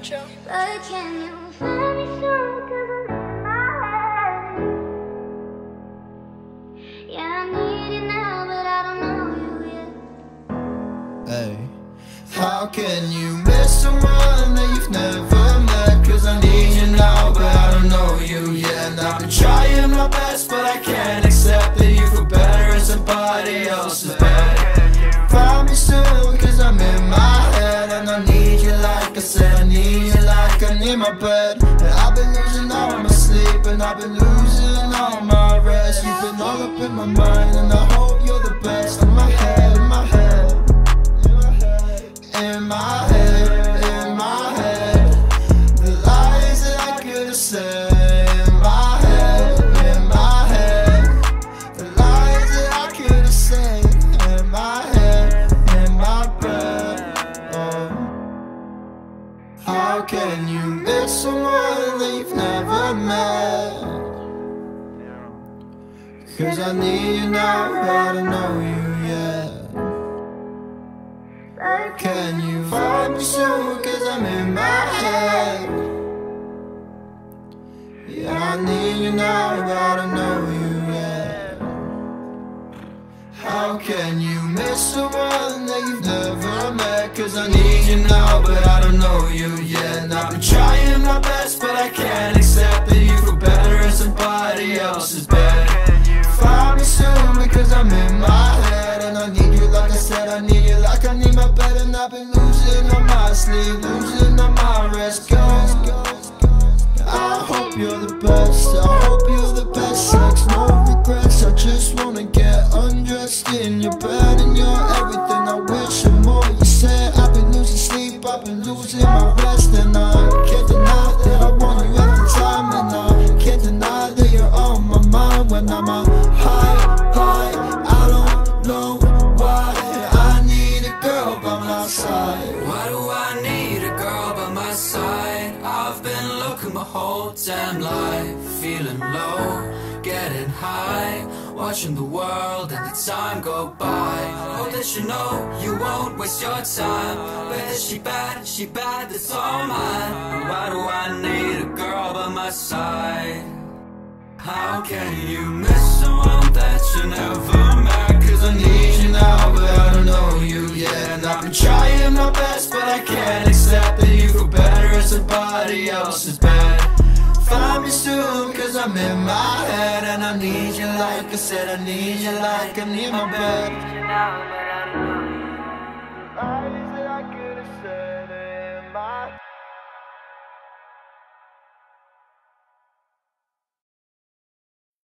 But can you find me soon? Cause I'm in my head. Yeah, I need you now, but I don't know you yet. Hey, how can you miss someone that you've never met? Cause I need you now, but I don't know you yet. And I've been trying my best, but I can't accept that you feel better in somebody else's bed. My bed. And I've been losing all my sleep, and I've been losing all my rest. You've been all up in my mind, and I hope you're the best. In my head, in my head. In my head, in my head The lies that I could have said In my head, in my head The lies that I could have said In my head, in my bed oh. How can you someone that you've never met? Cause I need you now, I don't know you yet can you find me soon? Cause I'm in my head. Yeah, I need you now, I don't know you yet. How can you miss someone that you've never met? Cause I need you now, but I don't know you yet. And I've been trying my best, but I can't accept that you feel better in somebody else's bed. Find me soon because I'm in my head And I need you like I said, I need you like I need my bed And I've been losing on my sleep, losing on my rest Go, I hope you're the best, I hope you're the best Sex, no regrets, I just wanna get losing my rest And I can't deny that I want you every time And I can't deny that you're on my mind when I'm on high, high. I don't know why I need a girl by my side. Why do I need a girl by my side? I've been looking my whole damn life, feeling low, getting high, watching the world and the time go by. Hope that you know you won't waste your time. Whether she bad, she bad, that's all mine. Why do I need a girl by my side? How can you miss someone that you never met? Cause I need you now, but I don't know you yet And I've been trying my best, but I can't accept that you feel better as somebody me soon, cause I'm in my head And I need you like I said, I need you like I need my bed